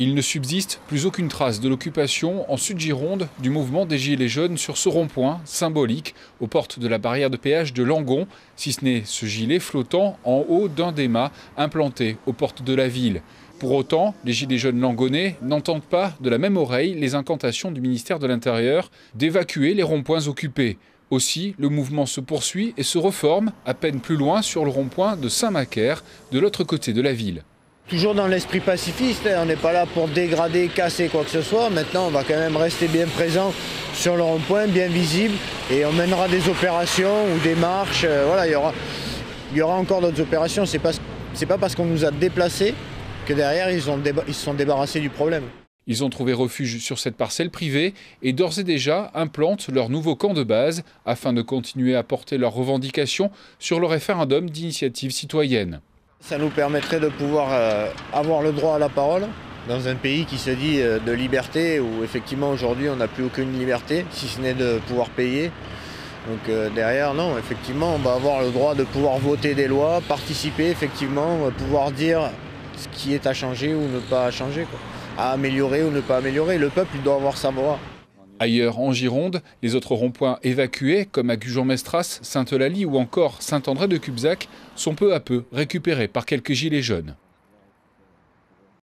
Il ne subsiste plus aucune trace de l'occupation en Sud-Gironde du mouvement des Gilets jaunes sur ce rond-point symbolique aux portes de la barrière de péage de Langon, si ce n'est ce gilet flottant en haut d'un des mâts implanté aux portes de la ville. Pour autant, les Gilets jaunes langonnais n'entendent pas de la même oreille les incantations du ministère de l'Intérieur d'évacuer les ronds-points occupés. Aussi, le mouvement se poursuit et se reforme à peine plus loin sur le rond-point de Saint-Macaire, de l'autre côté de la ville. Toujours dans l'esprit pacifiste, hein. on n'est pas là pour dégrader, casser quoi que ce soit. Maintenant, on va quand même rester bien présent sur le rond-point, bien visible, et on mènera des opérations ou des marches. Euh, voilà, il y aura, encore d'autres opérations. C'est pas, pas parce qu'on nous a déplacés que derrière ils se sont débarrassés du problème. Ils ont trouvé refuge sur cette parcelle privée et d'ores et déjà implantent leur nouveau camp de base afin de continuer à porter leurs revendications sur le référendum d'initiative citoyenne. Ça nous permettrait de pouvoir euh, avoir le droit à la parole dans un pays qui se dit euh, de liberté, où effectivement aujourd'hui on n'a plus aucune liberté, si ce n'est de pouvoir payer. Donc euh, derrière, non, effectivement, on va avoir le droit de pouvoir voter des lois, participer, effectivement, pouvoir dire ce qui est à changer ou ne pas changer, à améliorer ou ne pas améliorer. Le peuple doit avoir sa voix. Ailleurs en Gironde, les autres ronds-points évacués, comme à Gujan-Mestras, Sainte-Eulalie ou encore Saint-André de Cubzac, sont peu à peu récupérés par quelques gilets jaunes.